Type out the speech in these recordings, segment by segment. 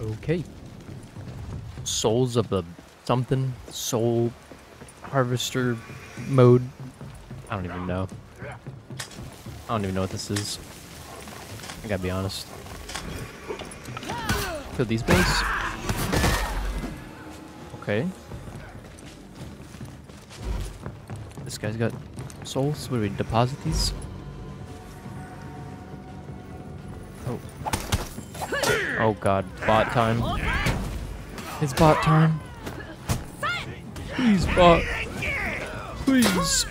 Okay. Souls of the something soul harvester mode. I don't even know. I don't even know what this is. I gotta be honest. Kill these base. Okay. This guy's got souls. What do we deposit these? Oh god, bot time. It's bot time. Please, bot. Please.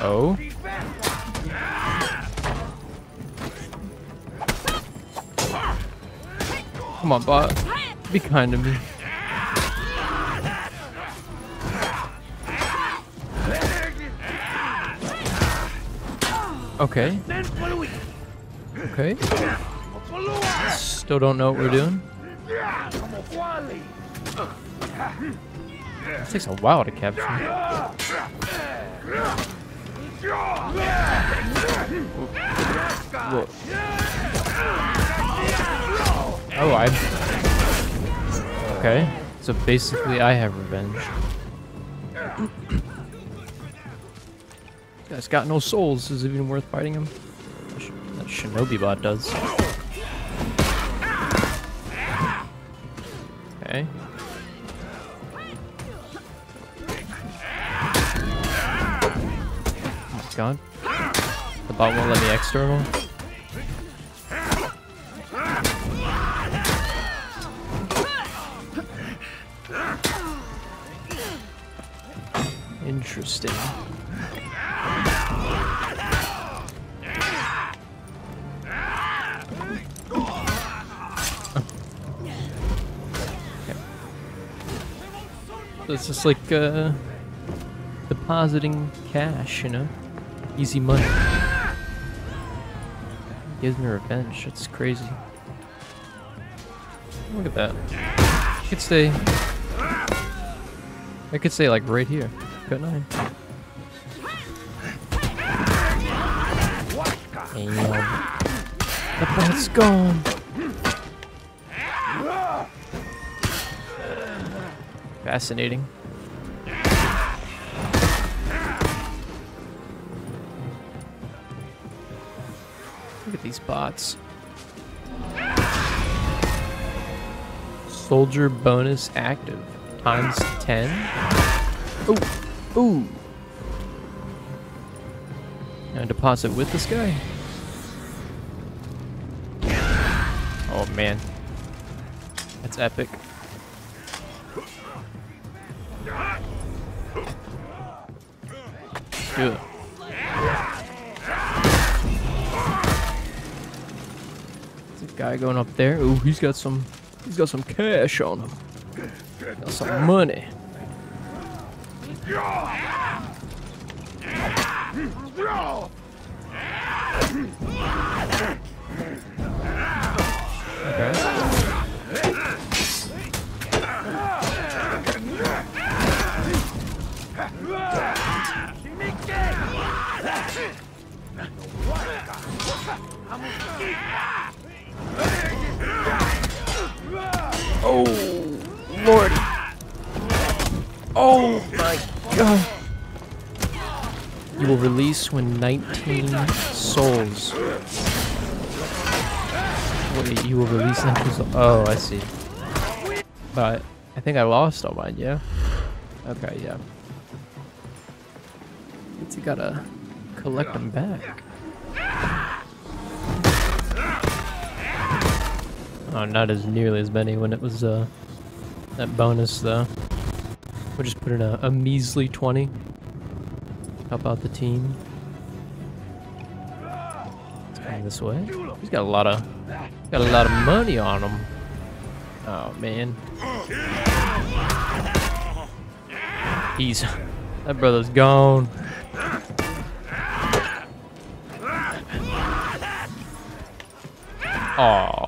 Oh. Come on, bot. Be kind to me. Okay. Okay. Still don't know what we're doing. It takes a while to capture. Oh, I. Okay. So basically, I have revenge. Guy's got no souls. Is it even worth fighting him? Shinobi bot does. Okay. Oh my god. The bot won't let me external. Interesting. It's just like uh, depositing cash, you know? Easy money. Gives me revenge. It's crazy. Look at that. I could stay. I could stay like right here. Got nine. Damn. The bot's gone. Fascinating. Look at these bots. Soldier bonus active. Times 10. Ooh. Ooh. Now deposit with this guy. Oh man. That's epic. There's a guy going up there. Ooh, he's got some he's got some cash on him. Got some money. Okay. Oh, Lord. Oh my god. You will release when 19 souls. Wait, you will release 19 souls. Oh, I see. But I think I lost all mine, yeah? Okay, yeah. Means you gotta collect them back. Oh, not as nearly as many when it was uh, that bonus though. We'll just put in a, a measly 20. Help out the team. It's coming this way. He's got a lot of got a lot of money on him. Oh man. He's that brother's gone. Aw.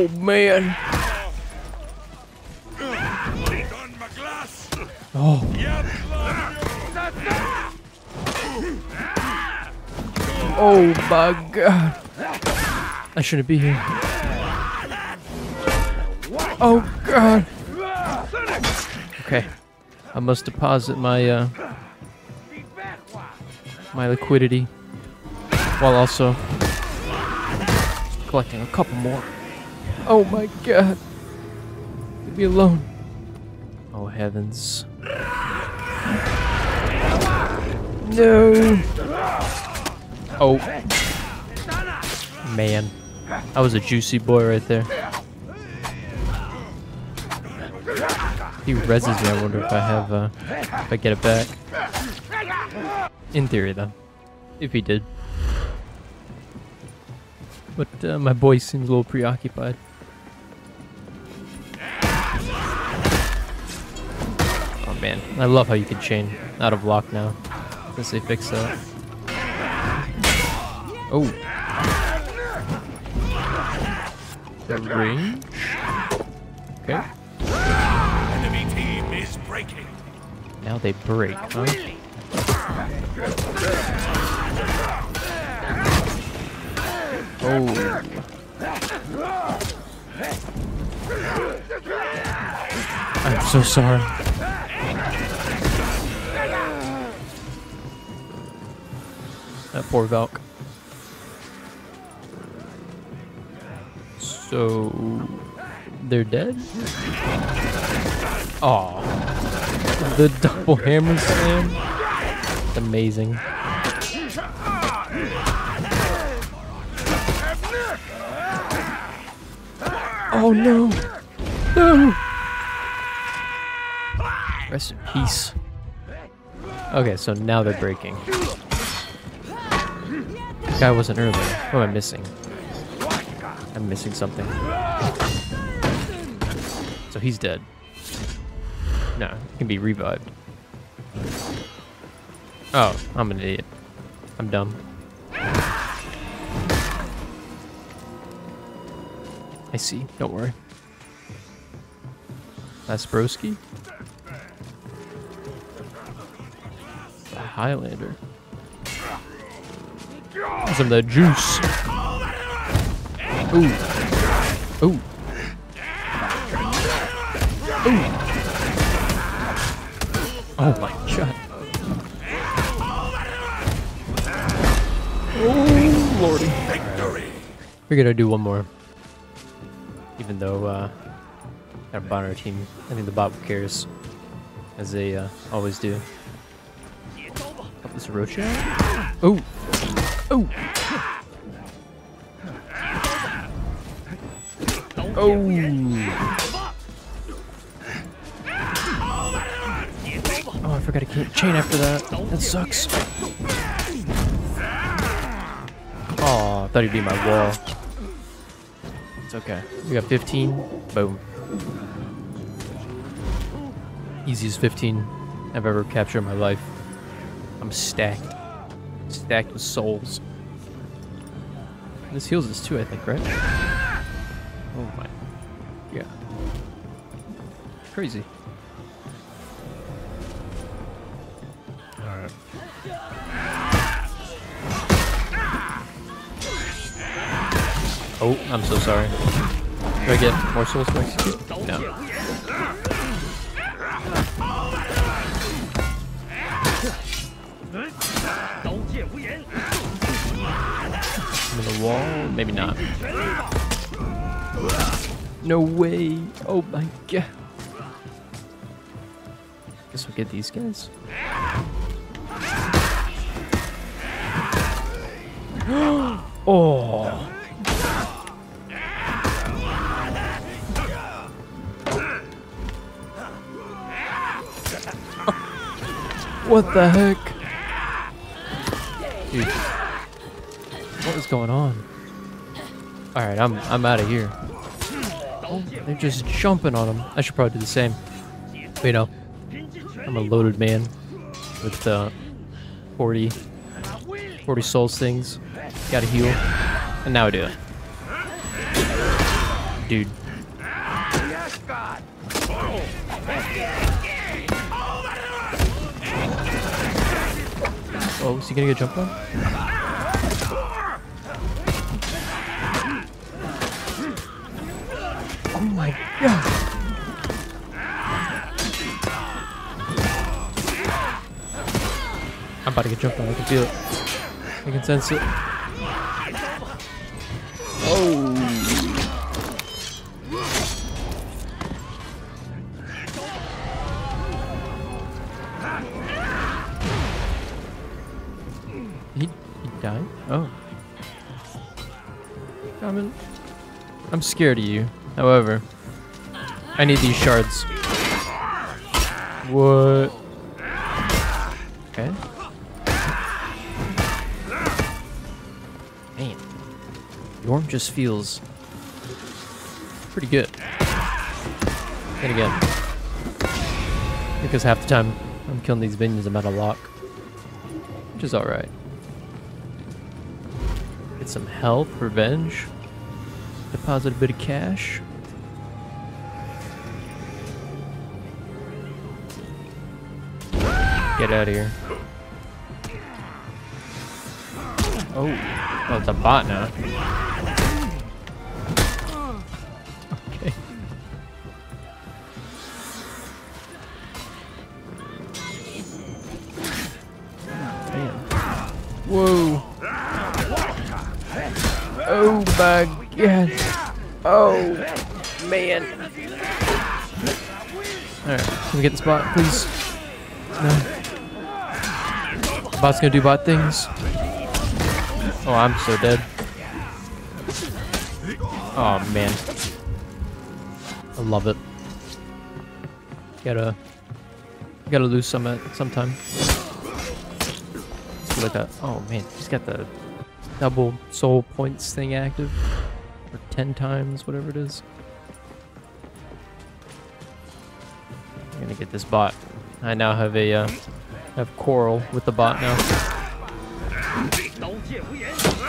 Oh man. Oh. Oh my god. I shouldn't be here. Oh god. Okay. I must deposit my uh my liquidity while also collecting a couple more. Oh my god. Leave me alone. Oh heavens. No. Oh. Man. That was a juicy boy right there. He reses me. I wonder if I have, uh, if I get it back. In theory, though. If he did. But uh, my boy seems a little preoccupied. Man, I love how you can chain out of lock now. Since they fixed that. Oh. The range? Okay. Enemy team is breaking. Now they break, huh? Oh. I'm so sorry. That poor Valk. So they're dead? Aw. The double hammer slam? It's amazing. Oh no! No! Rest in peace. Okay, so now they're breaking. Guy wasn't earlier. What am I missing? I'm missing something. So he's dead. No, he can be revived. Oh, I'm an idiot. I'm dumb. I see. Don't worry. That's Broski. Highlander. Some of the juice. Ooh. Ooh. Ooh. Oh my god. Oh lordy. Victory. We're gonna do one more. Even though uh our bot our team, I think the bot cares. As they uh, always do. Help this Roach out? Oh! Oh! Oh! Oh, I forgot to chain after that. That sucks. Oh, I thought he'd be my wall. It's okay. We got 15. Boom. Easiest 15 I've ever captured in my life. I'm stacked. Stacked with souls. This heals us too, I think, right? Oh my. Yeah. Crazy. Alright. Oh, I'm so sorry. Do I get more souls to execute? No. In the wall? Maybe not. No way. Oh my god. Guess we'll get these guys. oh. What the heck? Dude. What is going on? Alright, I'm I'm out of here. Oh, they're just jumping on him. I should probably do the same. You know, I'm a loaded man with uh, 40, 40 souls things. Gotta heal. And now I do it. Dude. Oh, is he gonna get jumped on? Oh my god! I'm about to get jumped on, I can feel it. I can sense it. Oh! I'm scared of you. However, I need these shards. What? Okay. Man. Jorm just feels pretty good. And again, because half the time I'm killing these minions, I'm out of lock. Which is alright. Get some health, revenge. Deposit a bit of cash. Get out of here. Oh, oh, it's a bot now. Man. Alright, can we get the spot, please? No. Bot's gonna do bot things. Oh, I'm so dead. Oh man. I love it. Gotta gotta lose some at sometime. Let's look at oh man, he's got the double soul points thing active. Or ten times, whatever it is. I'm gonna get this bot. I now have a uh, have coral with the bot now.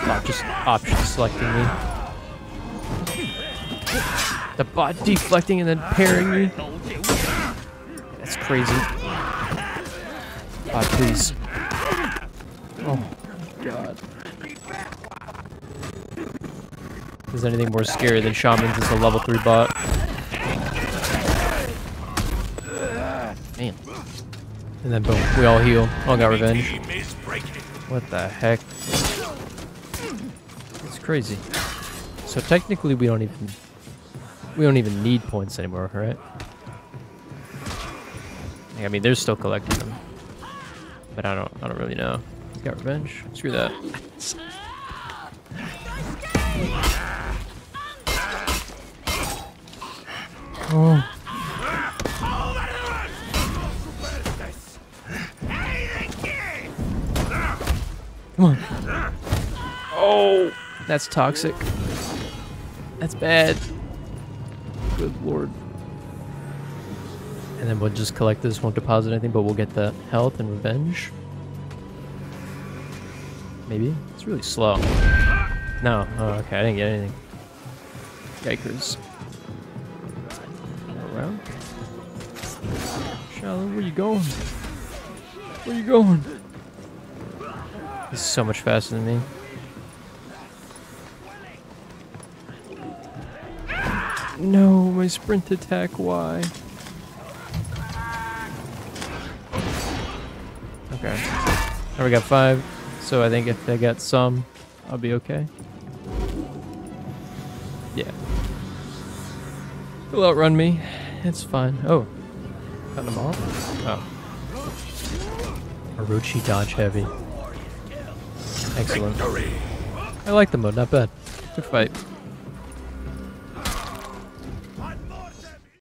Bot just option selecting me. The bot deflecting and then parrying me. That's crazy. Bot, please. Oh god. Is anything more scary than shamans as a level 3 bot? Man. And then boom, we all heal. All got revenge. Team is breaking. What the heck? It's crazy. So technically we don't even we don't even need points anymore, right? I mean, they're still collecting them, but I don't I don't really know. He's got revenge. Screw that. Oh. Oh, that's toxic. That's bad. Good lord. And then we'll just collect this, won't deposit anything, but we'll get the health and revenge. Maybe? It's really slow. No. Oh, okay, I didn't get anything. Yikers. Around? Shallow, where you going? Where you going? He's so much faster than me. No, my sprint attack, why? Okay. Now we got five, so I think if I get some, I'll be okay. Yeah. He'll outrun me. It's fine. Oh. Cut him off? Oh. Orochi dodge heavy. Excellent. I like the mode, not bad. Good fight.